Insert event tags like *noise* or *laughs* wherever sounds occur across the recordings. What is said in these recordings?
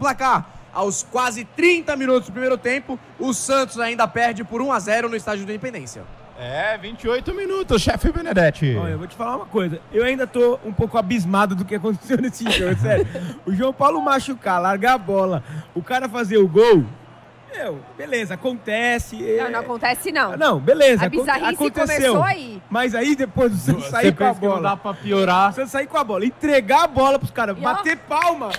placar. Aos quase 30 minutos do primeiro tempo, o Santos ainda perde por 1 a 0 no estádio da Independência. É, 28 minutos, chefe Benedetti. Olha, eu vou te falar uma coisa. Eu ainda tô um pouco abismado do que aconteceu *laughs* nesse jogo, sério. O João Paulo machucar, largar a bola, o cara fazer o gol. Meu, beleza, acontece. Não, é- não acontece não. Não, beleza. A bizarrice aconteceu. começou aí. Mas aí depois do Santos Você sair com a que não bola. dá pra piorar. Você sair com a bola, entregar a bola pros caras, E ó. bater palma.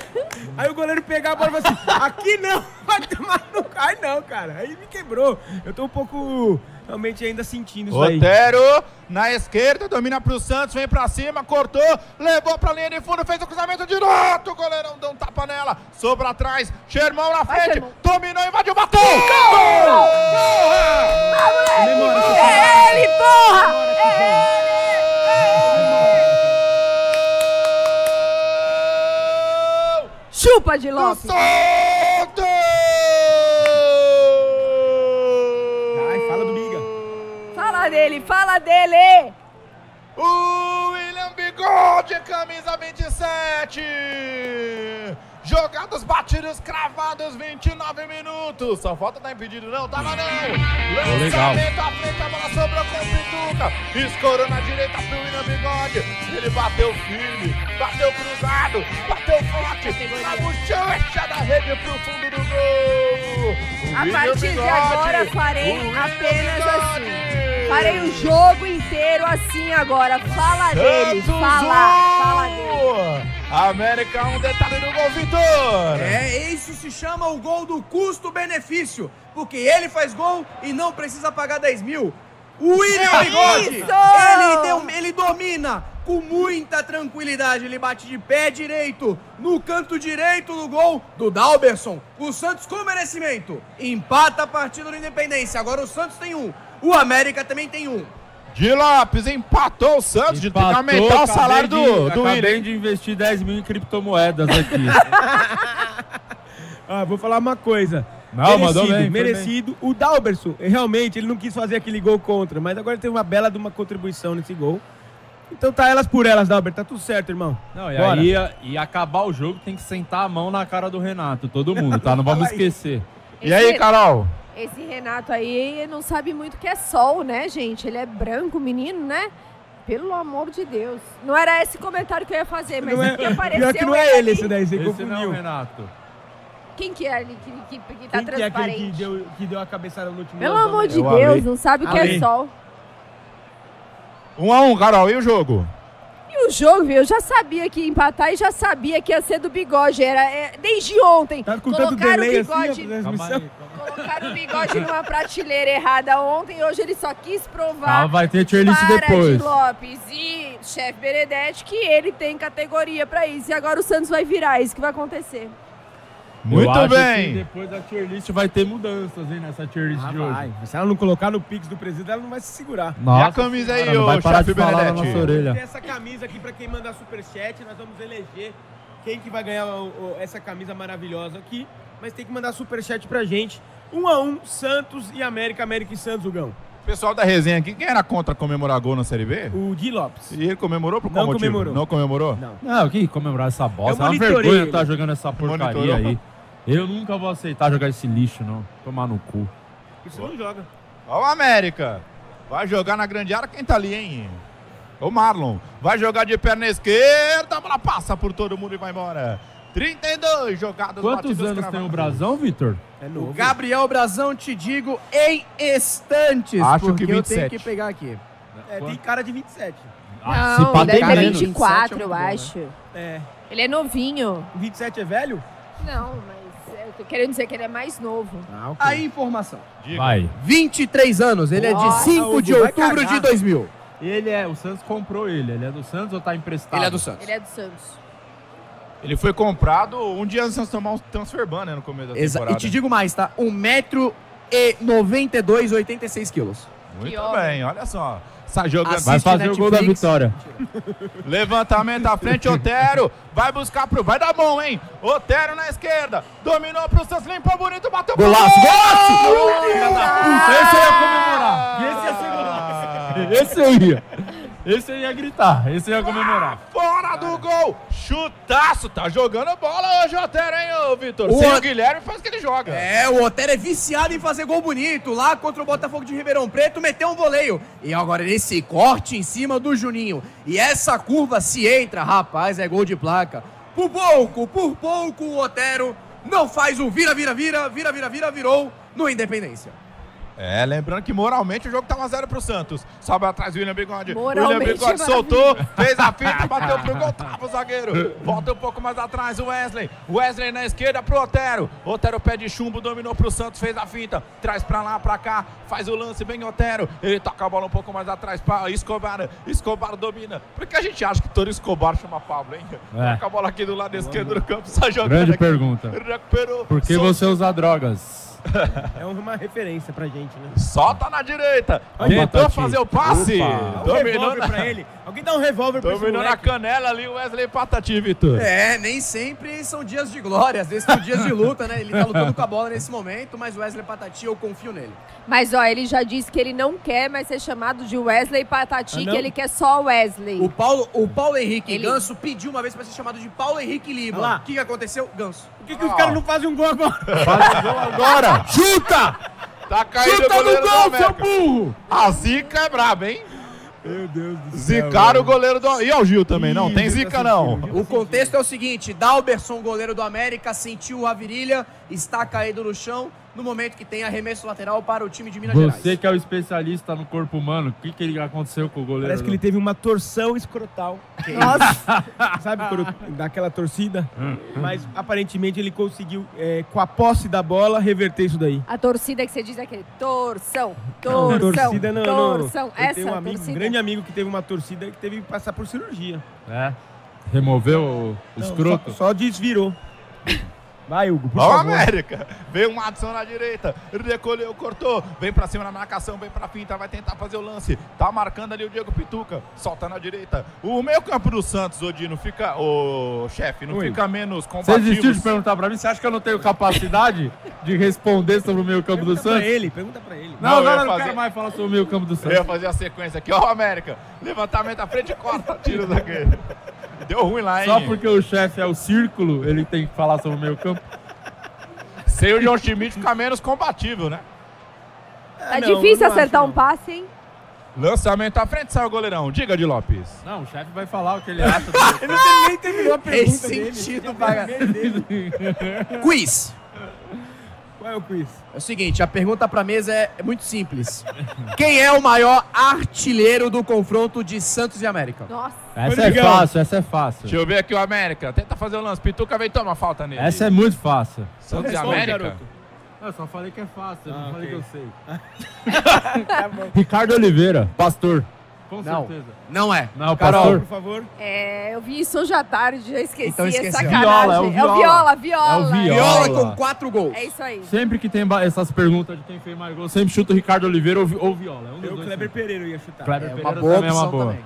Aí o goleiro pegar a bola e falar assim: *laughs* aqui não, vai tomar no. Ai não, cara. Aí me quebrou. Eu tô um pouco realmente ainda sentindo isso aí. Otero na esquerda, domina pro Santos, vem pra cima, cortou, levou pra linha de fundo, fez o cruzamento direto, o goleirão deu um tapa nela, sobra atrás, Germão na Vai, frente, Germão. dominou, invadiu, Memória, você É ele, porra! É ele! Chupa de Do Lopes! Ai, fala do Biga. Fala dele, fala dele! O William Bigode, camisa 27. Jogados batidos, cravados, 29 minutos. Só falta dar impedido, não? Não. legal. Lançamento à frente, a bola sobrou com o Pituca. Escorou na direita pro William Bigode. Ele bateu firme, bateu cruzado, bateu forte. A bochecha da rede pro fundo do gol. A William partir de agora farei apenas Bigode. assim. Farei o jogo inteiro assim agora. Fala dele, fala, fala dele. América, um detalhe do gol, Vitor. É, isso se chama o gol do custo-benefício, porque ele faz gol e não precisa pagar 10 mil. O William É Bigode, isso! ele, deu- ele domina com muita tranquilidade, ele bate de pé direito, no canto direito do gol do Dalberson. O Santos com merecimento, empata a partida do Independência, agora o Santos tem um, o América também tem um. Di Lopes empatou o Santos, de que Empatou, aumentar o salário de- do, do Acabei William. de investir 10 mil em criptomoedas aqui. *laughs* Ah, vou falar uma coisa. Não, mandou bem, merecido. O Dalberson, realmente, ele não quis fazer aquele gol contra, mas agora ele teve uma bela de uma contribuição nesse gol. Então tá elas por elas, Dalberto. Tá tudo certo, irmão. Não, e Bora. aí, e acabar o jogo, tem que sentar a mão na cara do Renato, todo mundo, tá? Não vamos *laughs* esquecer. E aí, Carol? Esse Renato aí não sabe muito o que é sol, né, gente? Ele é branco, menino, né? Pelo amor de Deus. Não era esse comentário que eu ia fazer, mas Não é que *laughs* apareceu pior que não é ele esse daí, você Esse não é confundiu. Renato. Quem que é ali que, que, que tá Quem que é aquele transparente? que deu, que deu a cabeçada no último Pelo amor de América? Eu Deus, amei. não sabe o que Amei. é sol. Um a um, Carol, e o jogo? O jogo, viu? Eu já sabia que ia empatar e já sabia que ia ser do bigode. Era é, desde ontem. Tá com tanto Colocaram o delay assim, a bigode, Calma aí. colocaram o bigode numa prateleira errada ontem e hoje ele só quis provar Calma, vai ter tier list para depois. de Lopes e chefe Benedetti que ele tem categoria pra isso. E agora o Santos vai virar, é isso que vai acontecer. Muito Eu bem. que depois da tier list vai ter mudanças, hein, nessa tier list Ah, de hoje. vai. Se ela não colocar no Pix do presidente, ela não vai se segurar. Nossa E a camisa aí, ô chefe de falar na Benedetti? nossa orelha. Tem essa camisa aqui pra quem mandar superchat. Nós vamos eleger quem que vai ganhar o- o- essa camisa maravilhosa aqui. Mas tem que mandar superchat pra gente. Um a um, Santos e América, América e Santos, Hugão. Pessoal da resenha aqui, quem era contra comemorar gol na Série B? O Di Lopes. E ele comemorou por qual Não motivo? comemorou. Não comemorou? Não. Não, que comemorar essa bosta. Eu É uma monitorei vergonha ele. estar jogando essa porcaria Monitorou? aí. Eu nunca vou aceitar jogar esse lixo, não. Tomar no cu. Isso não joga. Ó o América. Vai jogar na grande área quem tá ali, hein? O Marlon. Vai jogar de perna esquerda, a bola passa por todo mundo e vai embora. 32 jogadas Quantos batidas, anos tem o cravadas. Brasão, Vitor? É O novo. Gabriel Brazão, te digo, em instantes, Acho porque que eu 27. tenho que pegar aqui. É, tem cara de 27. Ah, se não, pá, ele deve tem ter menos. 24, 27 é eu muito bom, né? acho. É. Ele é novinho. 27 é velho? Não, mas eu tô querendo dizer que ele é mais novo. Ah, ok. A informação. Diga. Vai. 23 anos, ele é de Nossa, 5 de Hugo, outubro de 2000. Ele é, o Santos comprou ele. Ele é do Santos ou tá emprestado? Ele é do Santos. Ele é do Santos. Ele foi comprado um dia antes de tomar um transfer ban, né, no começo da Exa temporada. e te digo mais, tá? 1,92m, 86 quilos. Muito Que homem. bem, olha só. Está jogando. Assiste Vai fazer o gol da Netflix. vitória. *laughs* Levantamento à frente, Otero. Vai buscar pro. Vai dar bom, hein? Otero na esquerda. Dominou pro Santos, limpou bonito, bateu pro Golaço, gol! golaço! Esse eu ia comemorar. Esse ia ser golaço. Esse eu ia. Esse eu ia gritar, esse eu ia comemorar. Fora do gol! Chutaço! Tá jogando bola hoje, Otero, hein, ô Vitor? O Sem o Guilherme faz o que ele joga. É, o Otero é viciado em fazer gol bonito. Lá contra o Botafogo de Ribeirão Preto, meteu um voleio. E agora esse corte em cima do Juninho. E essa curva se entra, rapaz, é gol de placa. Por pouco, por pouco, o Otero não faz o vira, vira, vira, vira, vira, vira, virou no Independência. É, lembrando que moralmente o jogo tá 1x0 pro Santos. Sobe atrás o William Bigode. Moralmente, William Bigode maravilha. soltou, fez a *laughs* fita, bateu pro gol, trava o zagueiro. Volta um pouco mais atrás o Wesley. Wesley na esquerda pro Otero. Otero pede chumbo, dominou pro Santos, fez a finta. Traz pra lá, pra cá, faz o lance, bem Otero. Ele toca a bola um pouco mais atrás pra Escobar. Escobar domina. Por que a gente acha que todo Escobar chama Pablo, hein? É. Toca a bola aqui do lado esquerdo do campo, sai jogando. Grande aqui. pergunta. Recuperou. Por que Sol- você usa drogas? É uma referência pra gente, né? Solta na direita. Tentou fazer o passe. Opa. Dá um Dominou na, pra ele. Alguém dá um revólver pra esse dominou na canela ali o Wesley Patati, Vitor. É, nem sempre são dias de glória, às vezes são dias de luta, né? Ele tá lutando com a bola nesse momento, mas o Wesley Patati, eu confio nele. Mas ó, ele já disse que ele não quer mais ser chamado de Wesley Patati, Ah, que ele quer só Wesley. O Paulo, o Paulo Henrique Ele- Ganso pediu uma vez pra ser chamado de Paulo Henrique Lima. O que, que aconteceu? Ganso. Por que, que os caras não fazem um gol agora? Faz gol agora! Chuta! Tá caindo o Chuta no gol, seu burro! A zica é braba, hein? Meu Deus do céu. Zicaram o goleiro do... E o Gil também, não? Ih, Tem já zica, tá não. O contexto é o seguinte: Dalberson, goleiro do América, sentiu a virilha, está caído no chão no momento que tem arremesso lateral para o time de Minas Você Gerais. que é o especialista no corpo humano, o que, que ele aconteceu com o goleiro? Parece que ele teve uma torção escrotal. *laughs* Nossa, Sabe quando *laughs* dá aquela torcida? Mas aparentemente ele conseguiu, é, com a posse da bola, reverter isso daí. a torcida que você diz é aquele torção, Não, torção, torcida não, não. torção. Eu Essa tenho um amigo, um grande amigo que teve uma torcida que teve que passar por cirurgia. É. Removeu o Não, escroto? Só, só desvirou. Vai, Hugo, por Ó, favor. América. Veio o Madison na direita. Recolheu, cortou. Vem pra cima na marcação, vem pra finta. Vai tentar fazer o lance. Tá marcando ali o Diego Pituca. Solta na direita. O meio campo do Santos, Odino, fica... O chefe, não Oi. fica menos Você combativo. desistiu de perguntar pra mim? Você acha que eu não tenho capacidade de responder sobre o meio campo do Pergunta pra Santos? ele, pergunta pra ele. Não, Não, eu não, ia não, fazer- quero mais falar sobre o meio campo do Eu Santos. ia fazer a sequência aqui. Ó, América. Levantamento à frente, corta, tira o zagueiro. Deu ruim lá, hein? Só porque o chefe é o círculo, ele tem que falar sobre o meio campo. Sem o John Schmidt fica menos combatível, né? Tá não, eu difícil não acertar acho, um passe, hein? Lançamento à frente, sai o goleirão. Diga de Lopes. Não, o chefe vai falar o que ele acha. *laughs* Ele não nem terminou a pergunta Ressentido dele. pra- dele. Quiz. Qual é o quiz? É o seguinte, a pergunta pra mesa é, é muito simples. *laughs* Quem é o maior artilheiro do confronto de Santos e América? Nossa. Essa é fácil, essa é fácil. Deixa eu ver aqui o América. Tenta fazer o lance. Pituca vem toma falta nele. Essa é muito fácil. Santos e América. garoto. Eu só falei que é fácil, eu Ah, não falei ok. que eu sei. *laughs* Tá. Ricardo Oliveira, pastor. Com Não. certeza. Não é. Não, Carol. pastor. Por favor. É, eu vi isso hoje à tarde, já esqueci. Então é esqueceu. sacanagem. Viola, é o Viola. Viola, Viola. É o Viola. Viola com quatro gols. É isso aí. Sempre que tem essas perguntas de quem fez mais gol, sempre chuta o Ricardo Oliveira ou, ou Viola. É um Eu, dois Kleber. Pereira, eu ia chutar. Kleber É Pereira uma boa também é uma boa. também.